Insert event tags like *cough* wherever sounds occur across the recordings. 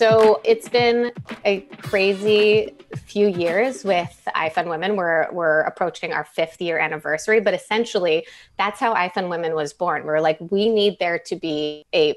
So it's been a crazy few years with IFundWomen. We're we're approaching our fifth year anniversary, but essentially that's how IFundWomen was born. We're like, we need there to be a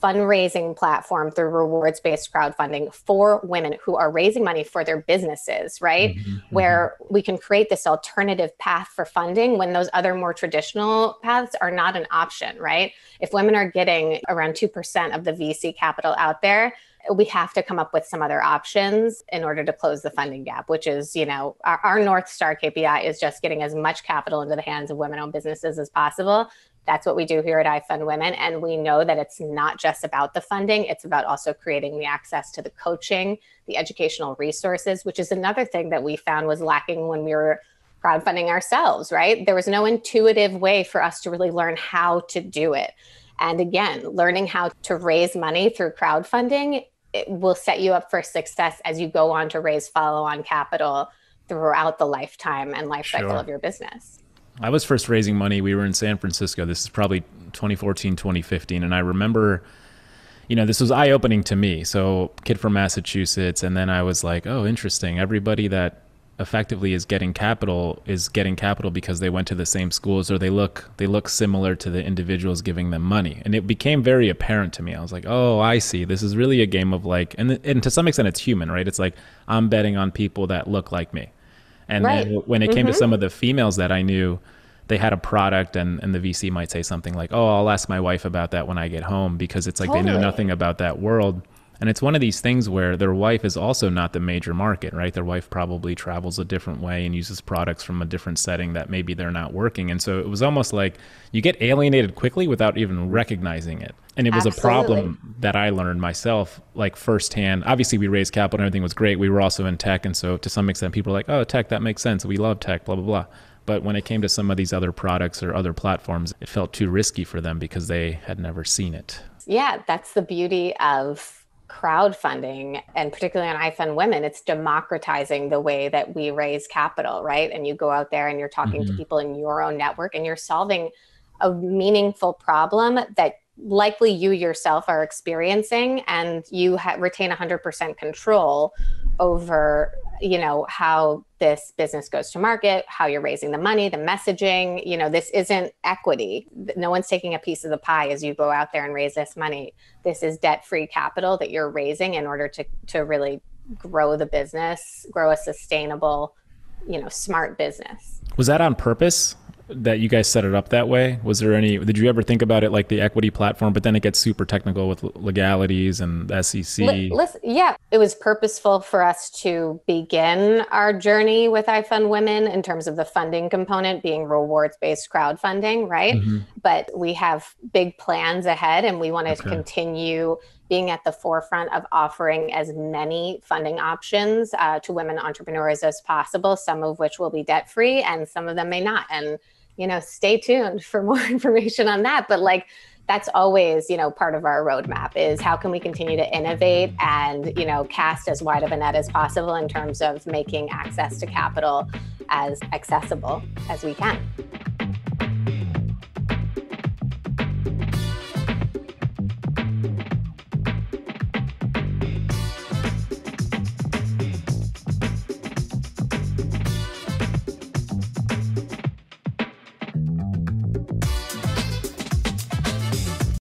fundraising platform through rewards based crowdfunding for women who are raising money for their businesses, right? Mm-hmm, mm-hmm. Where we can create this alternative path for funding when those other more traditional paths are not an option, right? If women are getting around 2% of the VC capital out there, we have to come up with some other options in order to close the funding gap, which is, you know, our, our North Star KPI is just getting as much capital into the hands of women owned businesses as possible. That's what we do here at IFundWomen. And we know that it's not just about the funding, it's about also creating the access to the coaching, the educational resources, which is another thing that we found was lacking when we were crowdfunding ourselves, right? There was no intuitive way for us to really learn how to do it. And again, learning how to raise money through crowdfunding it will set you up for success as you go on to raise follow on capital throughout the lifetime and life cycle sure. of your business. I was first raising money. We were in San Francisco. This is probably 2014, 2015. And I remember, you know, this was eye opening to me. So, kid from Massachusetts. And then I was like, oh, interesting. Everybody that effectively is getting capital is getting capital because they went to the same schools or they look they look similar to the individuals giving them money and it became very apparent to me i was like oh i see this is really a game of like and, and to some extent it's human right it's like i'm betting on people that look like me and right. then when it came mm-hmm. to some of the females that i knew they had a product and, and the vc might say something like oh i'll ask my wife about that when i get home because it's like totally. they know nothing about that world and it's one of these things where their wife is also not the major market, right? Their wife probably travels a different way and uses products from a different setting that maybe they're not working. And so it was almost like you get alienated quickly without even recognizing it. And it was Absolutely. a problem that I learned myself, like firsthand. Obviously, we raised capital and everything was great. We were also in tech. And so to some extent, people are like, oh, tech, that makes sense. We love tech, blah, blah, blah. But when it came to some of these other products or other platforms, it felt too risky for them because they had never seen it. Yeah, that's the beauty of crowdfunding and particularly on IFundWomen, it's democratizing the way that we raise capital, right? And you go out there and you're talking mm-hmm. to people in your own network and you're solving a meaningful problem that likely you yourself are experiencing and you ha- retain 100% control over you know how this business goes to market how you're raising the money the messaging you know this isn't equity. No one's taking a piece of the pie as you go out there and raise this money. This is debt free capital that you're raising in order to to really grow the business grow a sustainable you know smart business. Was that on purpose that you guys set it up that way? Was there any? Did you ever think about it like the equity platform? But then it gets super technical with legalities and SEC. listen, yeah, it was purposeful for us to begin our journey with IFundWomen in terms of the funding component being rewards based crowdfunding, right? Mm-hmm. But we have big plans ahead, and we want to okay. continue being at the forefront of offering as many funding options uh, to women entrepreneurs as possible, some of which will be debt free and some of them may not. And you know, stay tuned for more *laughs* information on that. But like, that's always you know part of our roadmap is how can we continue to innovate and you know cast as wide of a net as possible in terms of making access to capital as accessible as we can